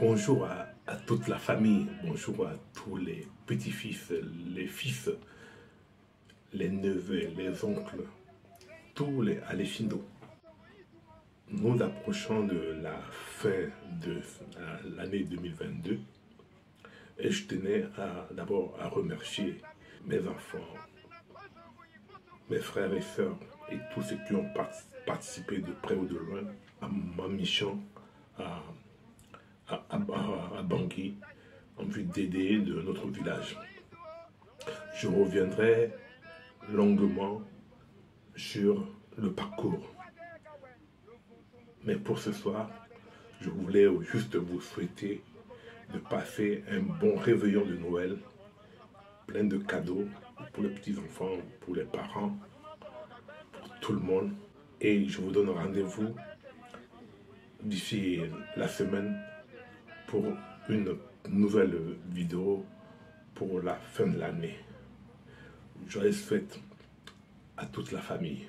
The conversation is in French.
Bonjour à, toute la famille, bonjour à tous les petits-fils, les fils, les neveux, les oncles, tous les Aléchindo. Nous approchons de la fin de l'année 2022 et je tenais d'abord à remercier mes enfants, mes frères et sœurs et tous ceux qui ont participé de près ou de loin à ma mission Bangui en vue d'aider de notre village. Je reviendrai longuement sur le parcours. Mais pour ce soir, je voulais juste vous souhaiter de passer un bon réveillon de Noël, plein de cadeaux pour les petits-enfants, pour les parents, pour tout le monde. Et je vous donne rendez-vous d'ici la semaine pour une nouvelle vidéo pour la fin de l'année. Joyeuses fêtes à toute la famille.